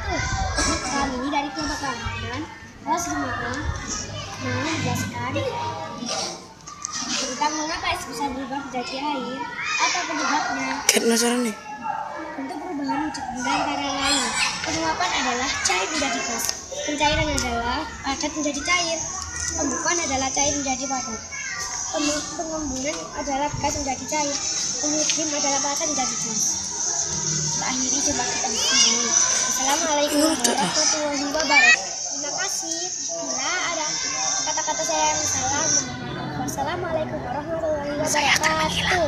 wabarakatuh. Kami dari kebakaran kelas 5 mau menjelaskan tentang mengapa es bisa berubah menjadi air atau penyebabnya. Kat penasaran nih. Untuk perubahan wujud benda antara lain. Penguapan adalah cair menjadi gas. Pencairan adalah padat menjadi cair. Pembukaan adalah cair menjadi padat. Pengembunan adalah gas menjadi cair. Penyudim adalah padat menjadi gas. Akhiri coba kita mulai. Assalamualaikum warahmatullahi wabarakatuh. Terima kasih. Bila ada kata-kata saya yang salah, mohon maaf. Wassalamualaikum warahmatullahi wabarakatuh.